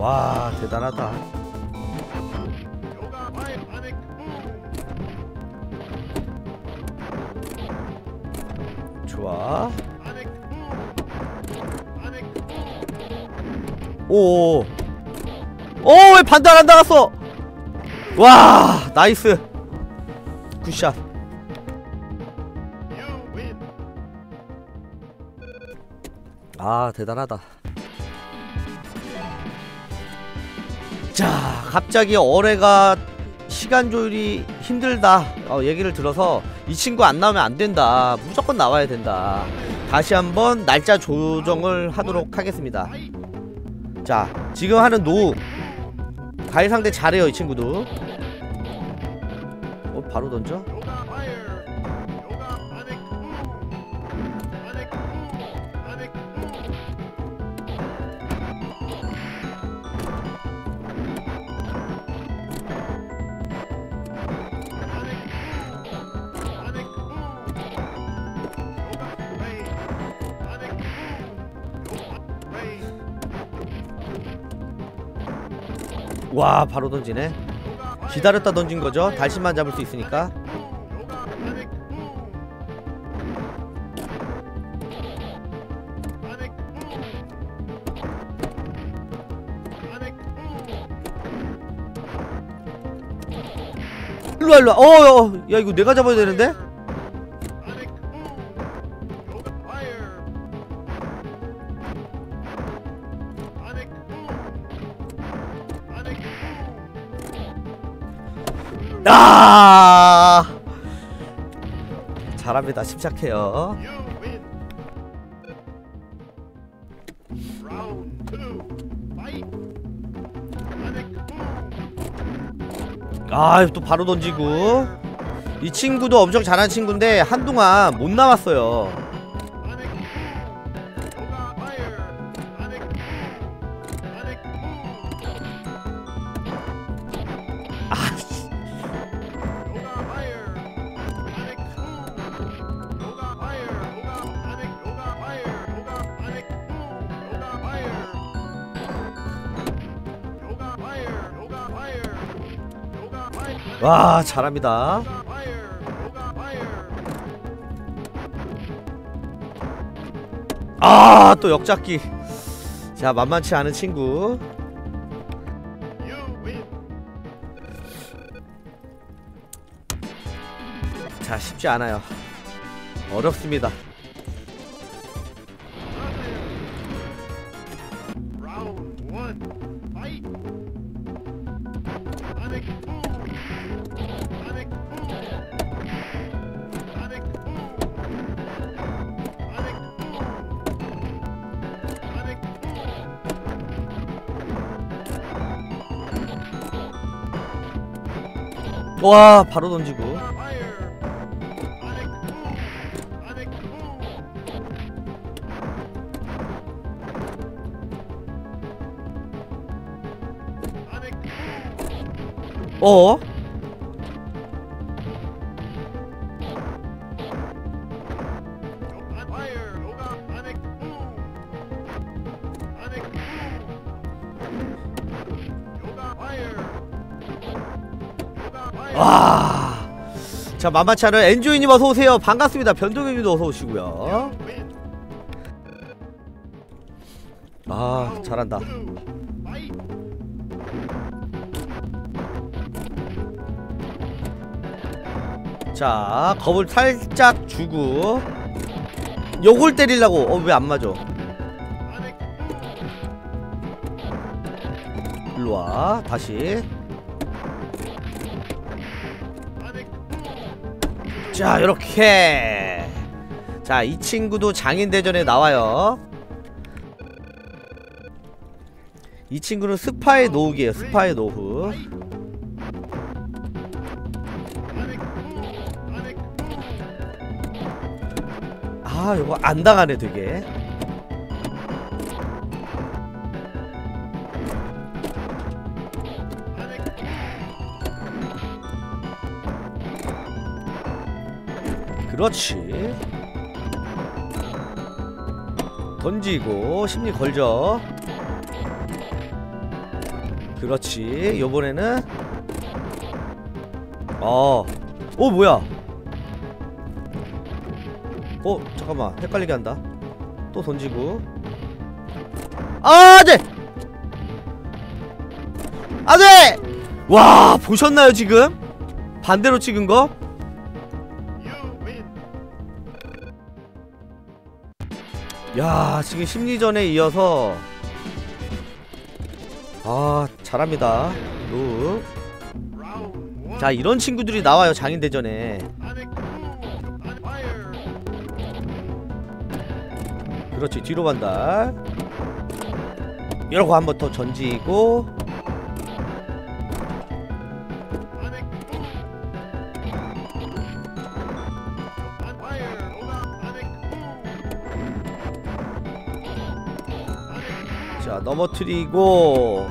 와 대단하다. 좋아. 오오 오왜 반달 안 나갔어? 와 나이스. 굿샷. 아 대단하다 자 갑자기 어뢰가 시간 조율이 힘들다. 어, 얘기를 들어서 이 친구 안 나오면 안 된다. 무조건 나와야 된다. 다시 한번 날짜 조정을 하도록 하겠습니다. 자 지금 하는 노. 과일 상대 잘해요 이 친구도. 어 바로 던져 와 바로 던지네. 기다렸다 던진 거죠? 달심만 잡을 수 있으니까. 일로와 일로와. 어야 이거 내가 잡아야 되는데 잘합니다. 침착해요. 아또 바로 던지고. 이 친구도 엄청 잘하는 친구인데 한동안 못 나왔어요 와 잘합니다. 아 또 역잡기. 자 만만치 않은 친구. 자 쉽지 않아요. 어렵습니다 와 바로 던지고 어? 자, 않은 엔조이님 어서오세요. 반갑습니다. 변동현님도 어서오시고요. 아, 잘한다. 자, 겁을 살짝 주고. 요걸 때리려고. 어, 왜 안 맞아? 일로와. 다시. 자 요렇게. 자 이 친구도 장인대전에 나와요. 이 친구는 스파의 노후기에요 스파의 노후. 아 요거 안 당하네 되게 그렇지. 던지고 심리 걸죠. 그렇지. 요번에는 어. 어 뭐야? 어 잠깐만. 헷갈리게 한다. 또 던지고. 아 안돼 안돼 와 보셨나요 지금? 반대로 찍은 거 야, 지금 심리전에 이어서 아, 잘합니다. 룩. 자, 이런 친구들이 나와요. 장인대전에. 그렇지. 뒤로 간다. 이러고 한 번더 던지고 넘어뜨리고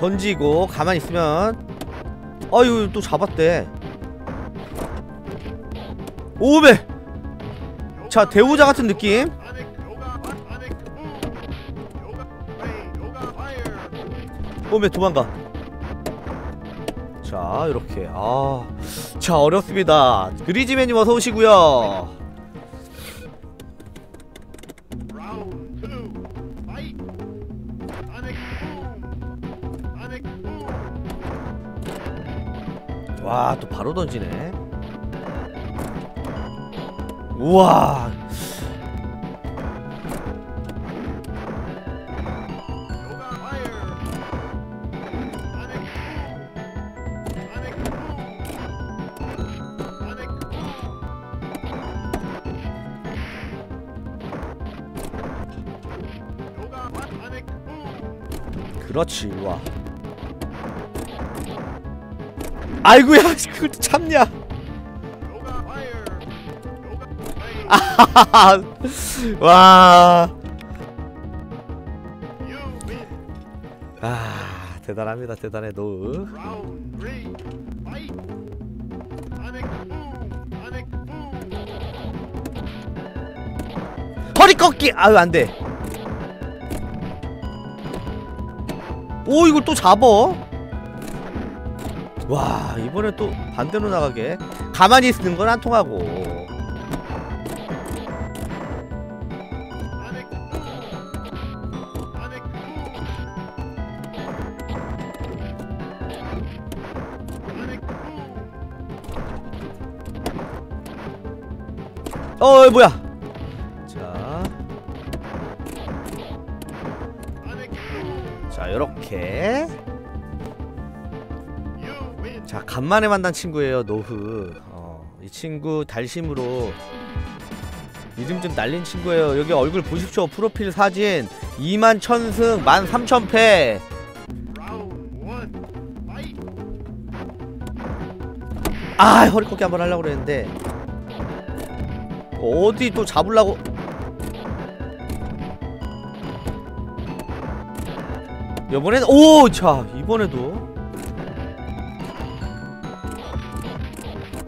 던지고 가만히 있으면 아유, 또 잡았대. 오베. 자, 대우자 같은 느낌. 오메 도망가. 자, 이렇게. 아. 자, 어렵습니다. 그리지맨님 어서 오시고요. 바로 던지네. 우와. 그렇지, 와. 아이고야, 그걸 또 참냐? 와. 아, 대단합니다. 대단해. 노. 허리 꺾기. 아유, 안 돼. 오, 이걸 또 잡어. 와, 이번에 또 반대로 나가게. 가만히 있는 건 안 통하고. 어 뭐야 자, 자 요렇게 자 간만에 만난 친구예요 노흐 어, 이 친구 달심으로 이름 좀 날린 친구예요. 여기 얼굴 보십시오. 프로필 사진. 2만 천승 1만 3천 패. 아 허리 꺾기 한번 하려고 그랬는데. 어디 또 잡으려고? 이번엔 오 자 이번에도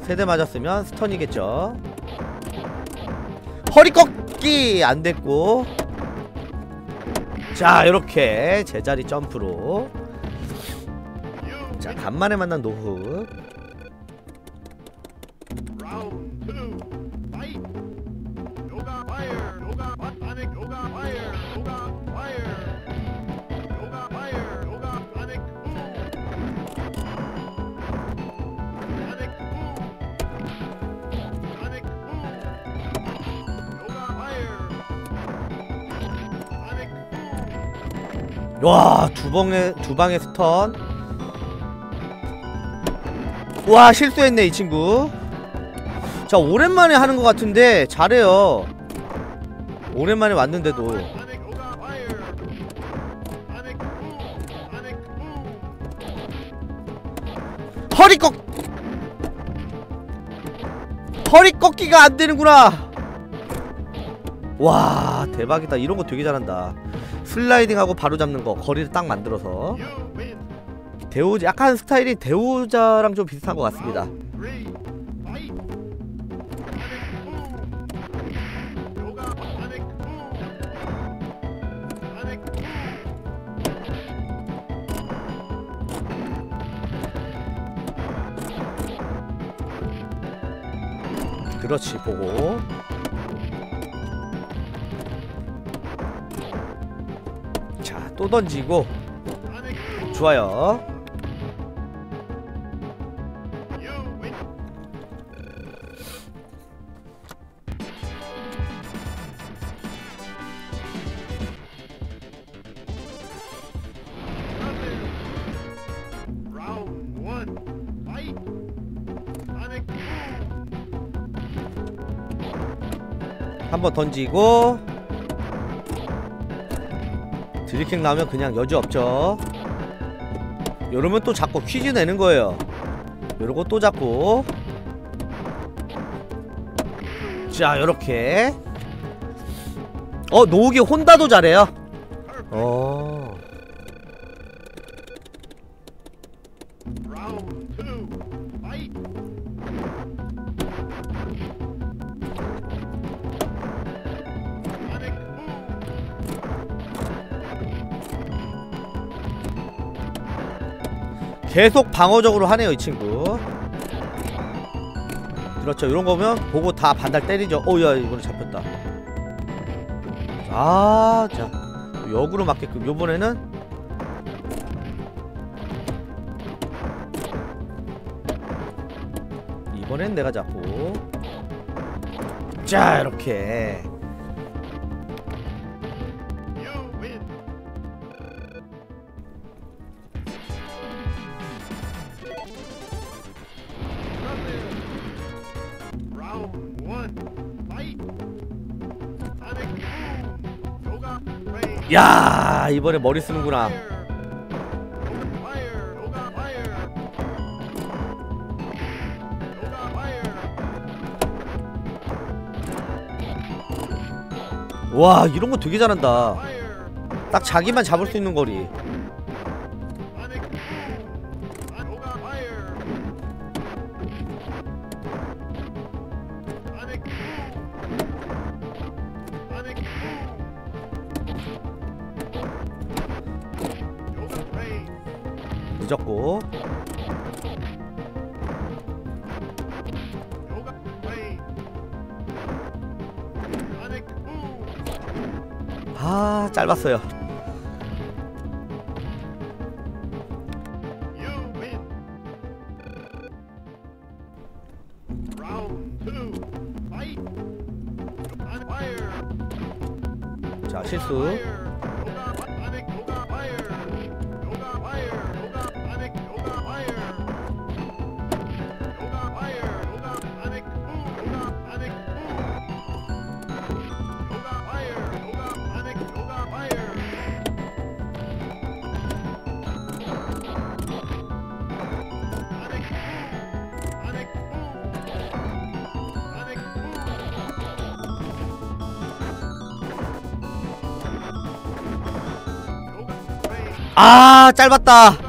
세대 맞았으면 스턴이겠죠. 허리 꺾기 안 됐고. 자 이렇게 제자리 점프로. 자 간만에 만난 노후 와, 두 방에 두 방에 스턴. 와, 실수했네, 이 친구. 자, 오랜만에 하는 것 같은데 잘해요. 오랜만에 왔는데도. 허리 꺾 허리 꺾기가 안 되는구나. 와, 대박이다. 이런 거 되게 잘한다. 슬라이딩하고 바로 잡는 거 거리를 딱 만들어서. 대우자 약간 스타일이 대우자랑 좀 비슷한 것 같습니다. 그렇지 보고. 또 던지고 좋아요. 한번 던지고 드리킹 나오면 그냥 여지 없죠. 요러면 또 자꾸 퀴즈 내는 거예요. 요러고 또 잡고 자 요렇게. 어 노욱이 혼다도 잘해요 계속 방어적으로 하네요 이 친구. 그렇죠. 이런 거면 보고 다 반달 때리죠. 어야 이번에 잡혔다. 아자. 역으로 맞게끔. 요번에는 이번엔 내가 잡고. 자 이렇게 야 이번에 머리 쓰는구나. 와 이런 거 되게 잘한다. 딱 자기만 잡을 수 있는 거리 아 짧았어요 Boom!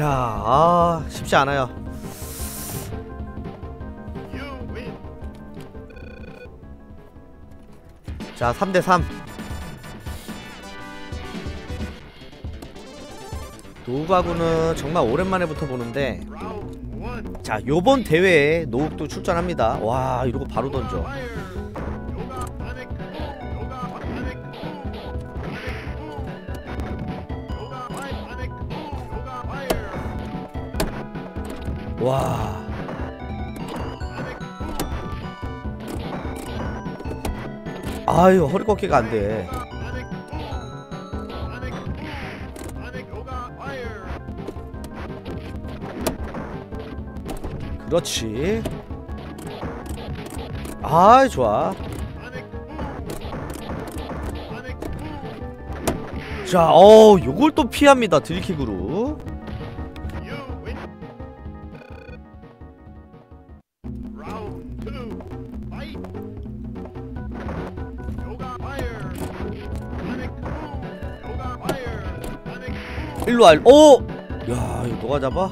자 아, 쉽지 않아요 자 3대3 노욱하고는 정말 오랜만에 붙어보는데! 자 요번 대회에 노욱도 출전합니다 와 이러고 바로 던져 Fire! 아유 허리 꺾기가 안돼! 그렇지 아이 좋아! 자, 어, 요걸 또 피합니다. 드릴킥으로. 일로 알. 오! 야, 이거 너가 잡아?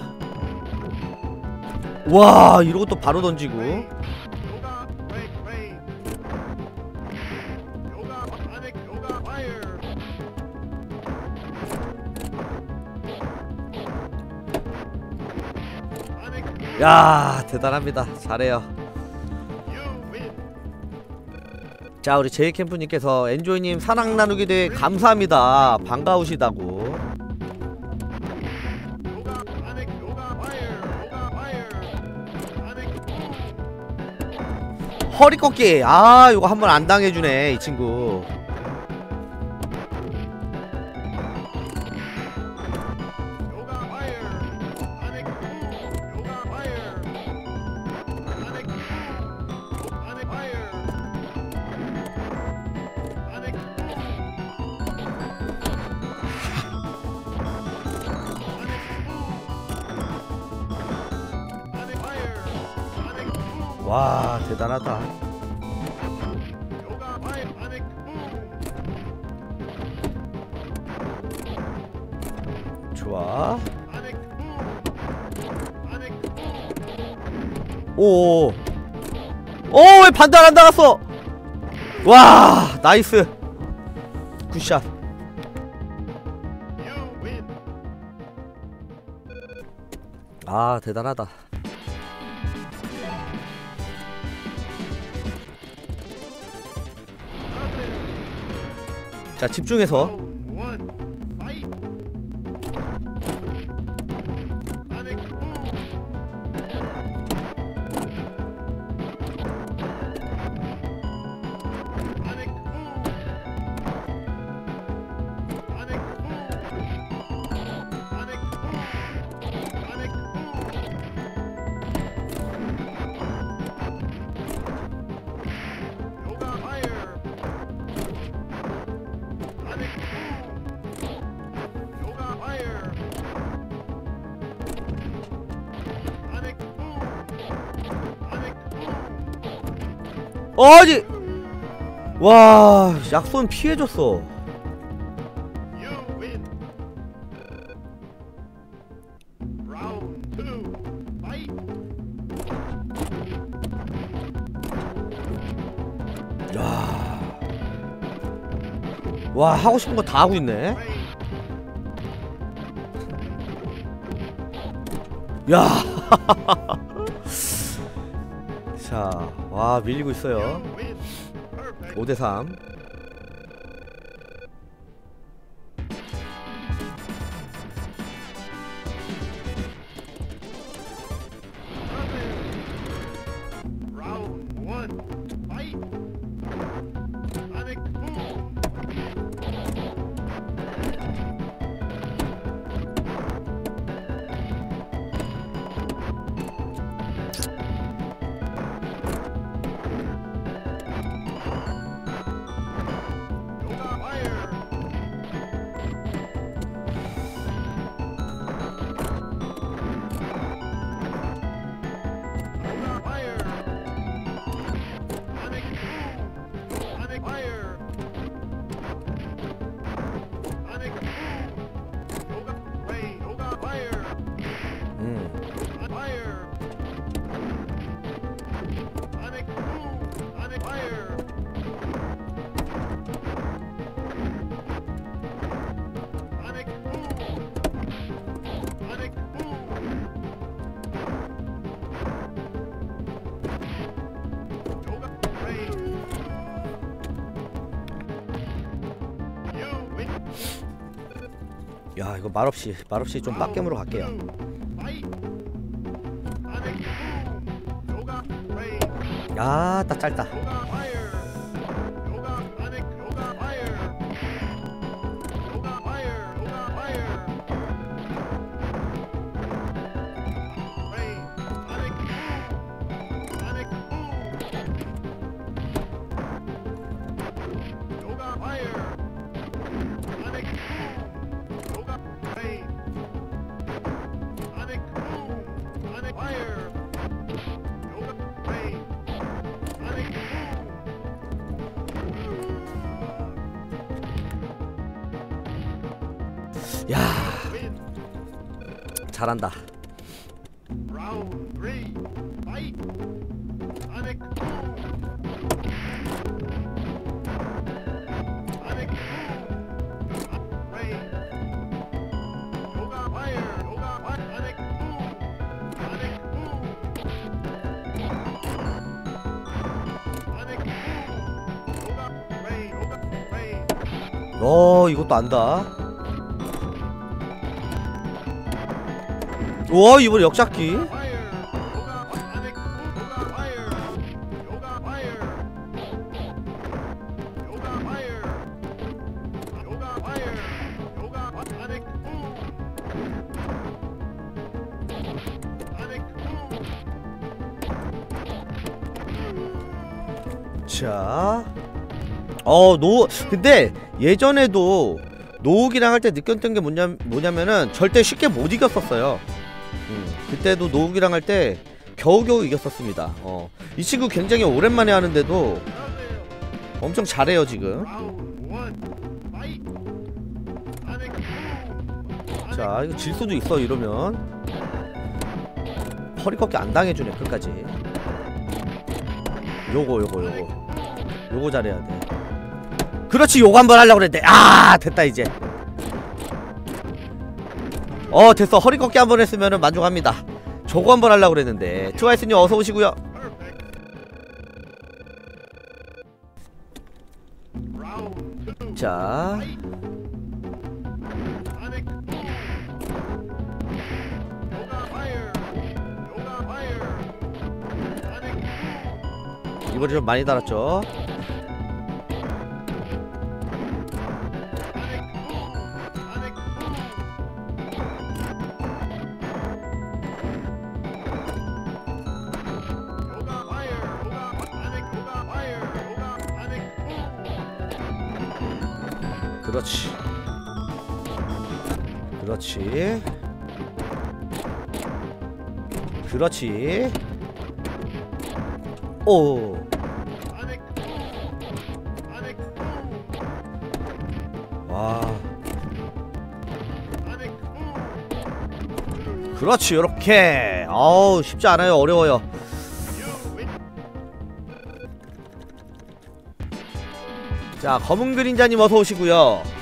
와 이러고 또 바로 던지고 야 대단합니다 잘해요 자 우리 제이캠프님께서 엔조이님 사랑 나누기 대회 감사합니다 반가우시다고 허리 꺾기. 아 이거 한번 안 당해주네 이 친구 와 대단하다. 좋아. 오오 오왜 반달 안 나갔어? 와 나이스. 굿샷. 아 대단하다 자 집중해서 어디 와 약손 피해줬어. 와 하고 싶은 거 다 하고 있네. 야. 자, 와 밀리고 있어요. You win. Perfect. 5대 3. 이거 말없이 말없이 좀 빡겜으로 갈게요. Fight. Panic. Yoga. Wait. 야, 딱 짧다. 잘한다. 어 이것도 안다. 와 이번. Panic. 자, 어, 노, 근데 예전에도 노흑이랑 할 때 느꼈던 게 뭐냐, 뭐냐면은 절대 쉽게 못 이겼었어요. 음, 그때도 노흑이랑 할 때 겨우겨우 이겼었습니다. 어, 이 친구 굉장히 오랜만에 하는데도 엄청 잘해요, 지금. 자, 이거 질 수도 있어, 이러면. 허리 꺾기 안 당해주네, 끝까지. 요거, 요거, 요거. 요거 잘해야 돼. 그렇지, 요거 한번 하려고 그랬는데. 아, 됐다, 이제. 어, 됐어. 허리 꺾기 한 번 했으면 만족합니다. 저거 한 번 하려고 그랬는데. 트와이스님 어서 오시고요. 자. 이번에 좀 많이 달았죠. 그렇지. 오. 와. 그렇지. 요렇게. 어우, 쉽지 않아요. 어려워요. 자, 검은 그림자님 어서 오시고요.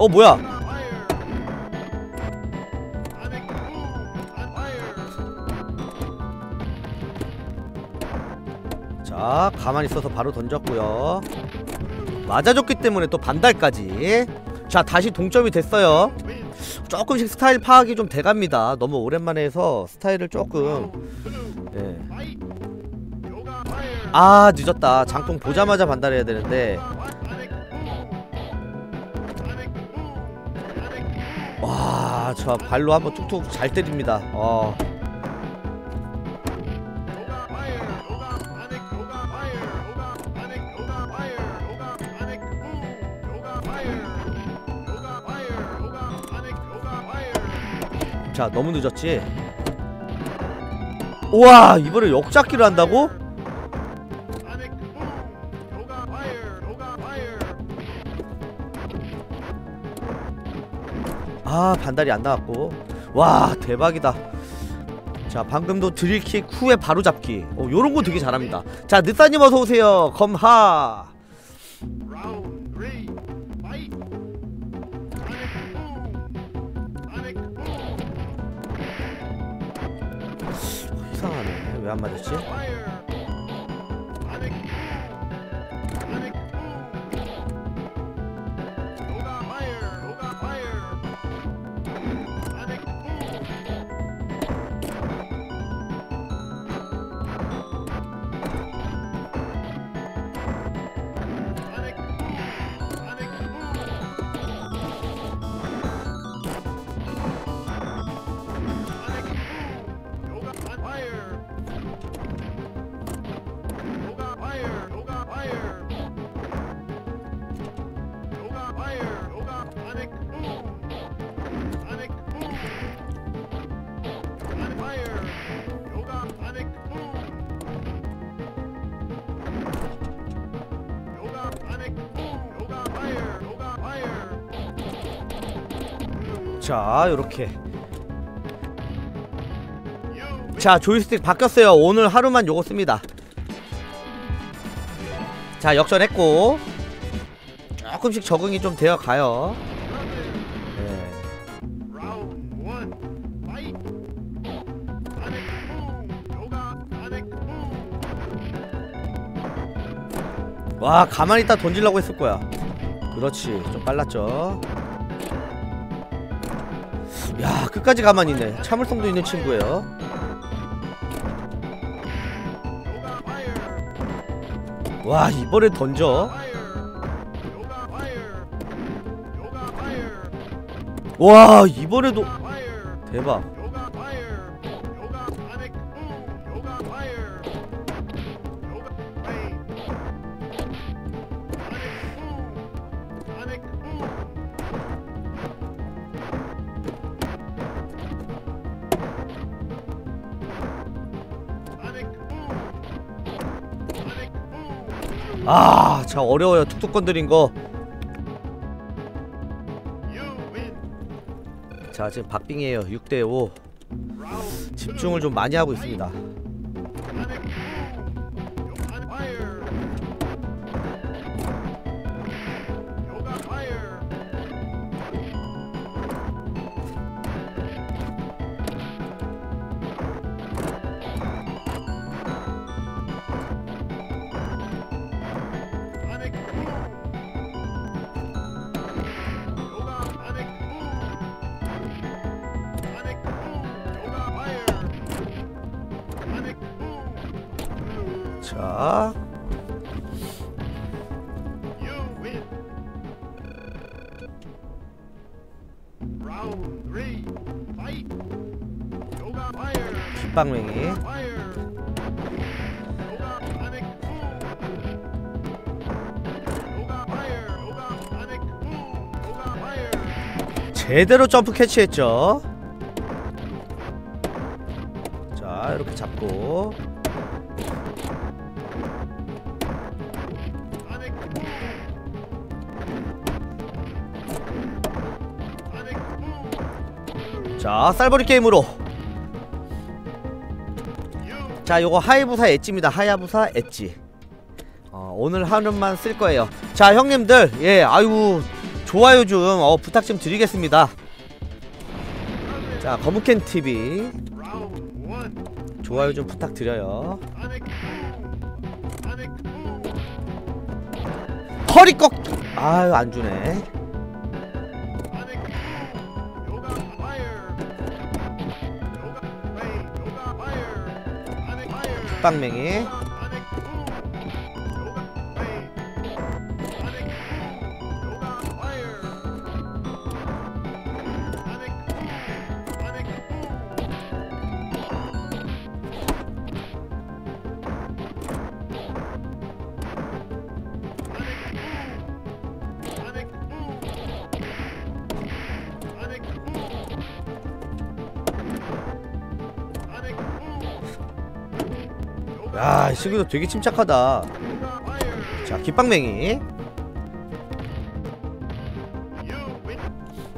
어, 뭐야? 가만히 있어서 바로 던졌고요. 맞아줬기 때문에 또 반달까지. 자, 다시 동점이 됐어요. 조금씩 스타일 파악이 좀 돼갑니다. 너무 오랜만에 해서 스타일을 조금. 예. 아 늦었다. 장통 보자마자 반달해야 되는데. 와, 저 발로 한번 툭툭 잘 때립니다. 어. 자, 너무 늦었지. 우와, 이번에 역잡기를 한다고? 아, 반달이 안 나왔고. 와, 대박이다. 자, 방금도 드릴킥 후에 바로 잡기. 어, 요런 거 되게 잘합니다. 자, 느사님 어서 오세요. 검하. 맞았지? 자, 요렇게. 자 조이스틱 바뀌었어요. 오늘 하루만 요거 씁니다. 자 역전했고. 조금씩 적응이 좀 되어 가요. 네. 와 가만히 있다 던지려고 했을 거야. 그렇지. 좀 빨랐죠 야 끝까지 가만히 있네 참을성도 있는 친구예요. 와 이번에 던져. 와 이번에도. 대박 아 참 어려워요. 툭툭 건드린 거자 You win. 지금 박빙이에요. 6대5 Round 집중을 좀 많이 하고 있습니다 빗방맹이. 제대로 점프 캐치했죠 자 이렇게 잡고 자 쌀버리 게임으로. 자 요거 하이부사 엣지입니다. 하야부사 엣지. 어, 오늘 하루만 쓸 거예요. 자 형님들 예 아유 좋아요 좀 어, 부탁 좀 드리겠습니다. 자 one. 좋아요 좀 부탁드려요. 허리 꺾기 아유 안주네 빵맹이 친구도 되게 침착하다. 자 깃방맹이.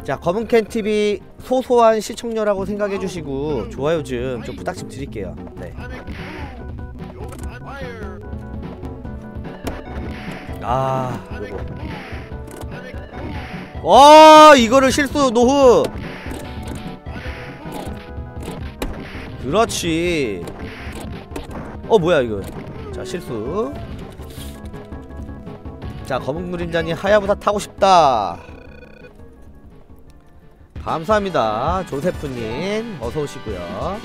자 검은캔TV 소소한 시청료라고 생각해주시고 좋아요 좀 좀 부탁 좀 드릴게요 네. 아 요거. 와 이거를 실수 노후 그렇지 어 뭐야 이거 자 실수 자 검은 그림자님 하야부사 타고 싶다 감사합니다 조세프님 어서오시고요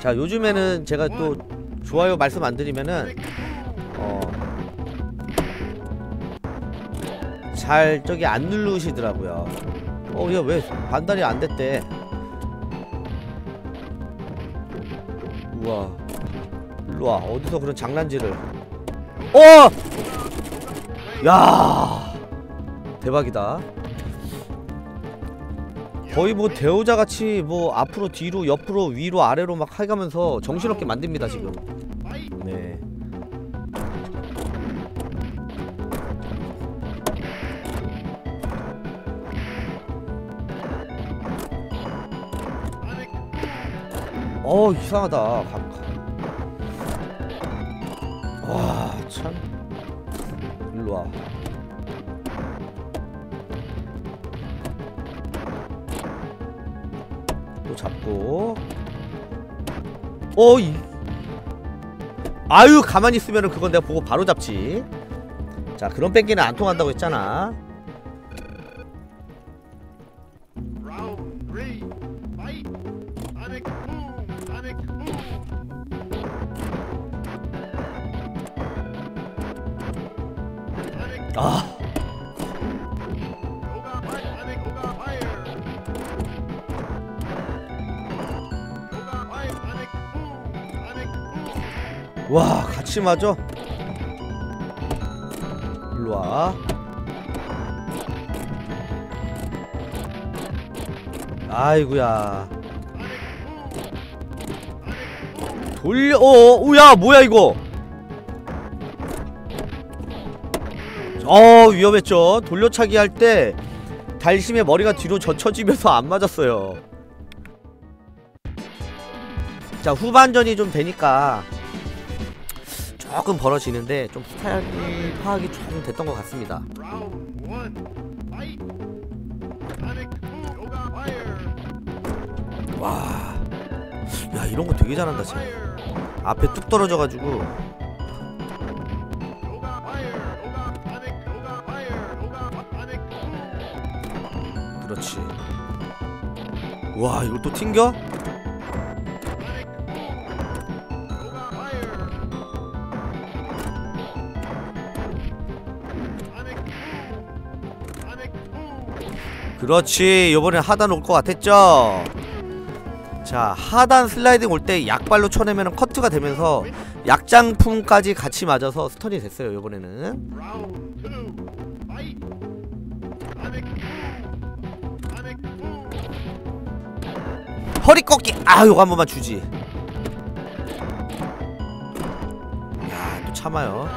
자 요즘에는 제가 또 좋아요 말씀 안 드리면은 어. 잘 저기 안 누르시더라고요. 어, 얘왜 반달이 안 됐대? 우와. 일로 와. 어디서 그런 장난질을. 어! 야! 대박이다. 거의 뭐 대호자 같이 뭐 앞으로 뒤로 옆으로 위로 아래로 막 해가면서 정신없게 만듭니다 지금. 어 이상하다. 와참. 일로와. 또 잡고. 어이. 아유 가만히 있으면 은 그건 내가 보고 바로 잡지. 자 그런 뺑기는 안 통한다고 했잖아 맞아 일로와. 아이구야. 돌려 어 우야 뭐야 이거? 어 위험했죠. 돌려차기 할 때 달심의 머리가 뒤로 젖혀지면서 안 맞았어요. 자 후반전이 좀 되니까 조금 벌어지는데 좀 스타일 파악이 조금 됐던 것 같습니다. 와, 야 이런 거 되게 잘한다 쟤. 앞에 뚝 떨어져가지고. 그렇지. 와 이걸 또 튕겨? 그렇지. 이번엔 하단 올 것 같았죠. 자 하단 슬라이딩 올 때 약발로 쳐내면 커트가 되면서 약장품까지 같이 맞아서 스턴이 됐어요. boom. 허리 꺾기. 아 요거 한 번만 주지. 야또 참아요.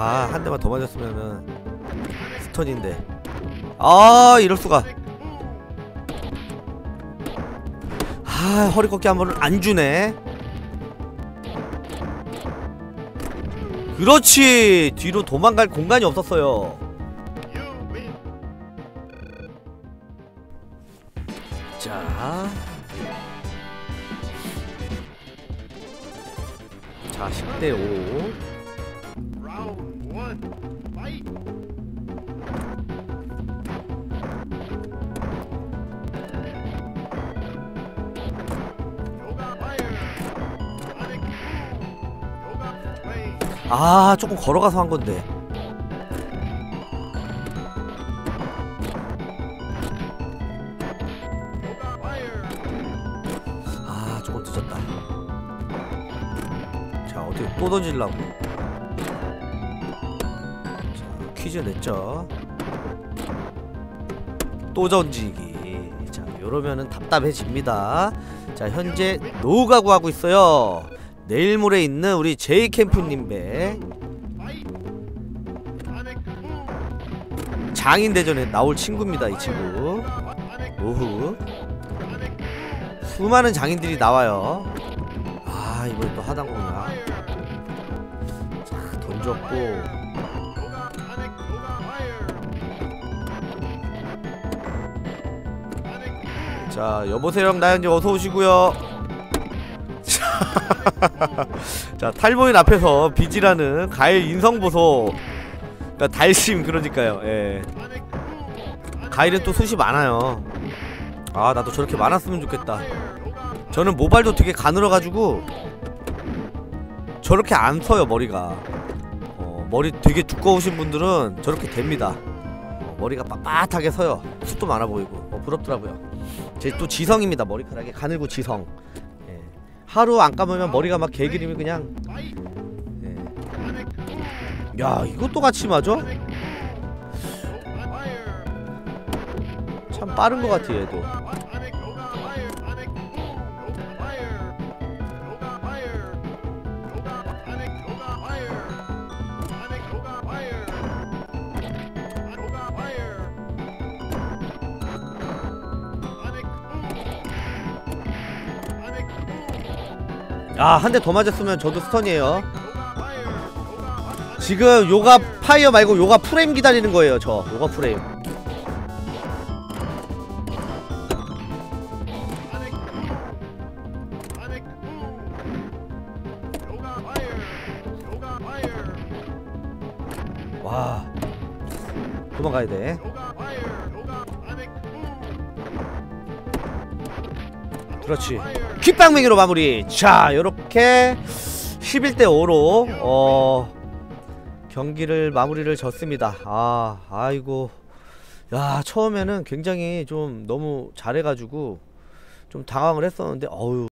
아 한 대만 더 맞았으면은 스턴인데. 아 이럴 수가. 아 허리 꺾기 한 번은 안 주네. 그렇지 뒤로 도망갈 공간이 없었어요. 자, 자 10대 5. 아 조금 걸어가서 한 건데. 아 조금 늦었다. 자 어떻게 또 던질라고? 자 퀴즈 냈죠. 또 던지기. 자 이러면은 답답해집니다. 자 현재 노가구 하고 있어요. 내일 모레 있는 우리 제이 캠프님 배. 장인 대전에 나올 친구입니다. 이 친구. 오후. 수많은 장인들이 나와요. 아 이번에 또 하단 공략. Fire. 자 던졌고. 자 여보세요 형 나연이 어서 오시고요. 자, 자 탈모인 앞에서 비지라는 가일 인성 보소. 그러니까 달심 그러니까요. 예. 가일은 또 숱이 많아요. 아 나도 저렇게 많았으면 좋겠다. 저는 모발도 되게 가늘어가지고 저렇게 안 서요 머리가. 어, 머리 되게 두꺼우신 분들은 저렇게 됩니다. 어, 머리가 빳빳하게 서요. 숱도 많아 보이고 어, 부럽더라고요. 제 또 지성입니다. 머리카락이 가늘고 지성. 예. 하루 안 감으면 머리가 막 개기름이 그냥. 예. 야 이것도 같이 맞아? 참 빠른 것 같아 얘도. 아 한 대 더 맞았으면 저도 stun이에요. 지금 요가 fire 말고 요가 flame 기다리는 거예요 저. 요가 flame. 와. 도망가야 돼. 그렇지 퀴빵맹이로 마무리. 자 요렇게 11대 5로 어 경기를 마무리를 졌습니다. 아 아이고. 야 처음에는 굉장히 좀 너무 잘해가지고 좀 당황을 했었는데 어우